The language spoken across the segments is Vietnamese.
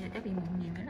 giờ chắc bị mụn nhiều rồi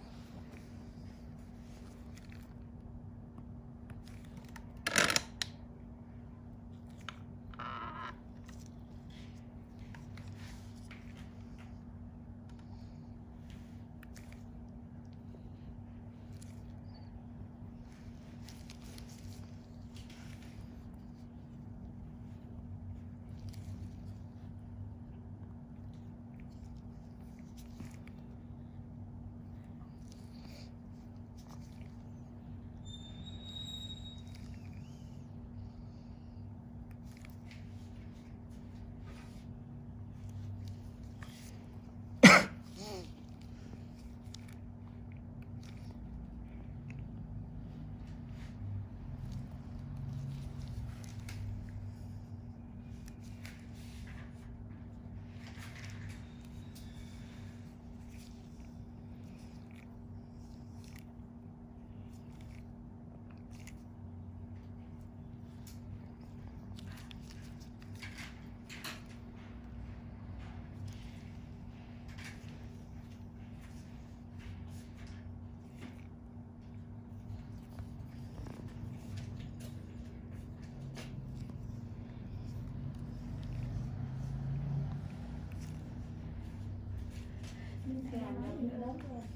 嗯。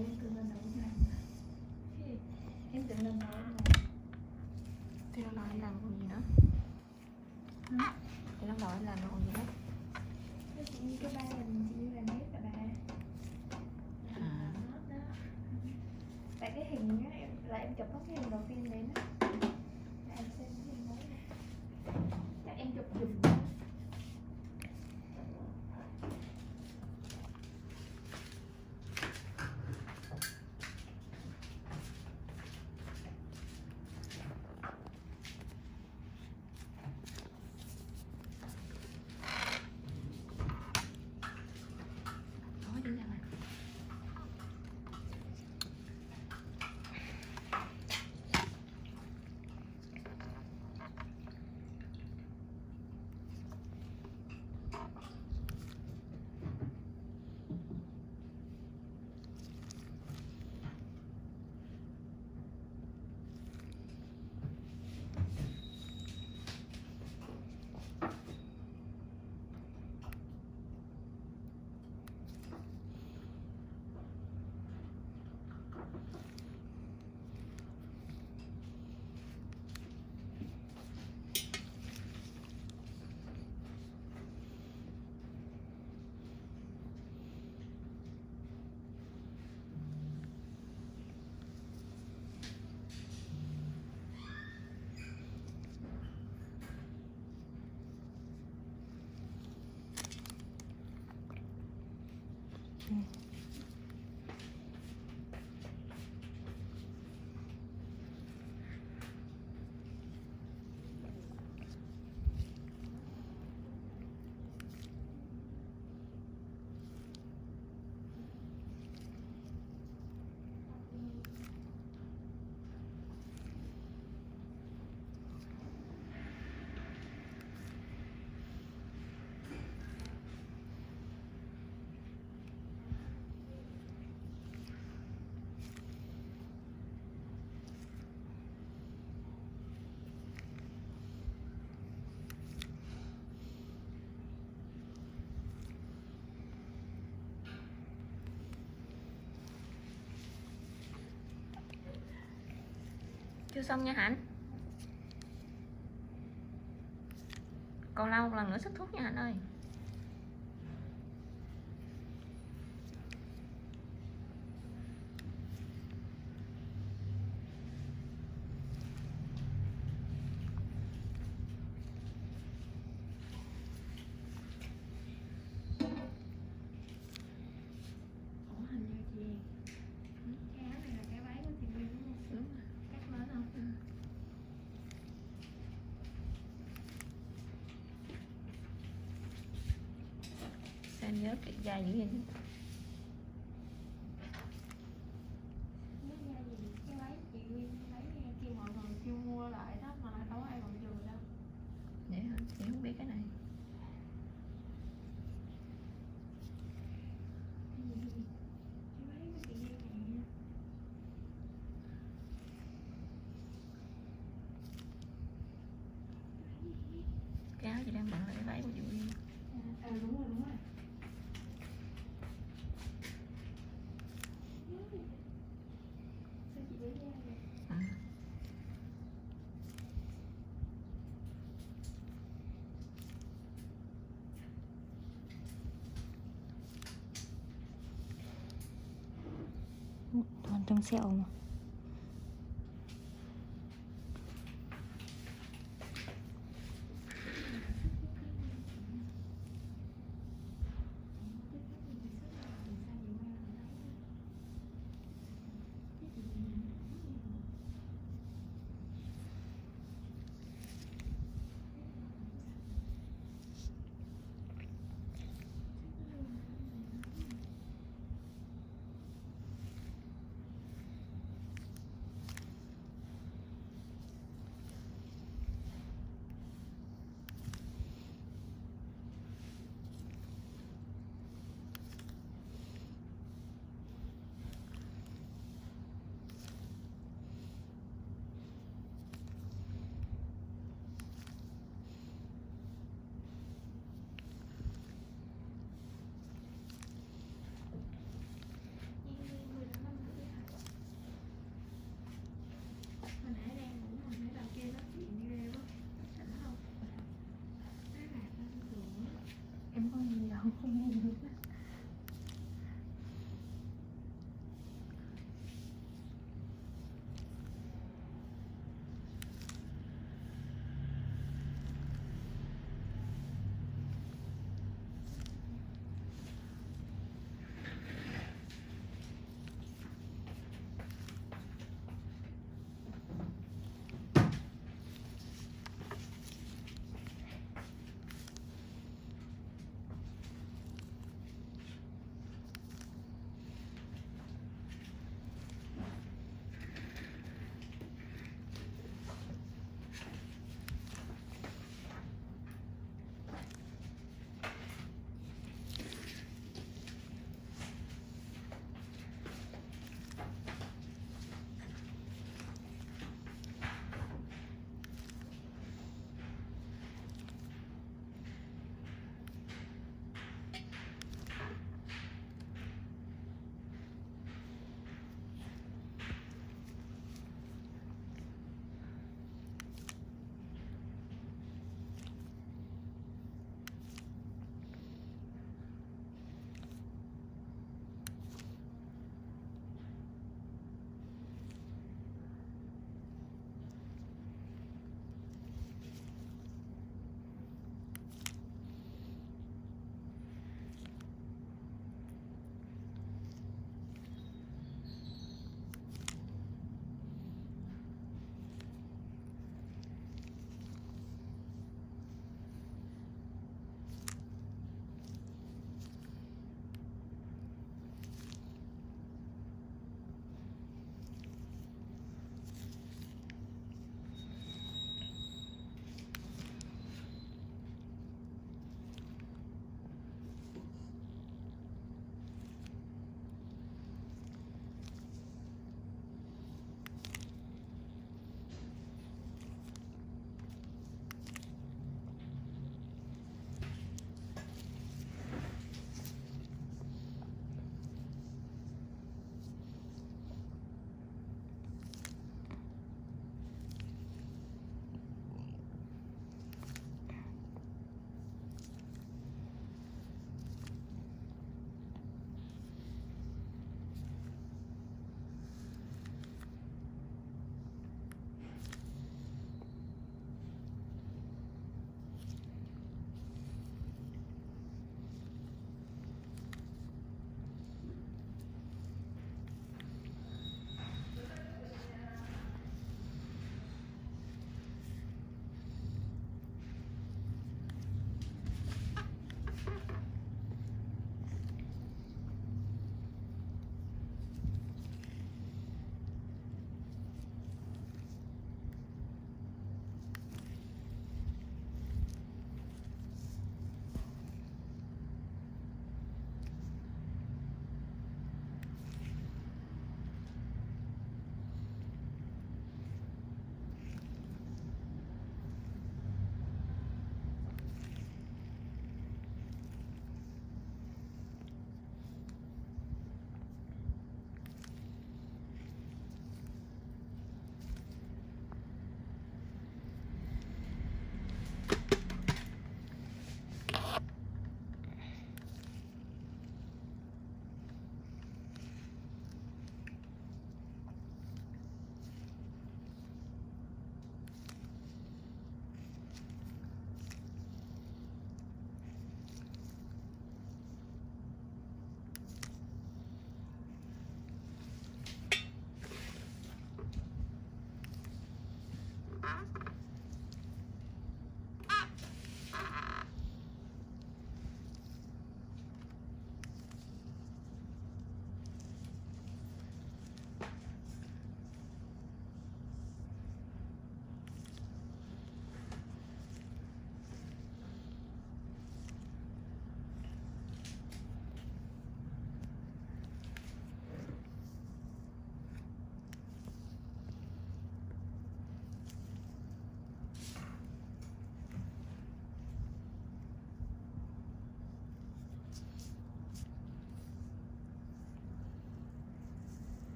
thì lâu lâu anh làm còn gì nữa thì lâu lâu anh làm còn gì nữa 嗯。chưa xong nha hạnh còn lau một lần nữa xích thuốc nha hạnh ơi nhớ kỹ dài những gì 在车里。放羊，放你。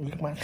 nước mắt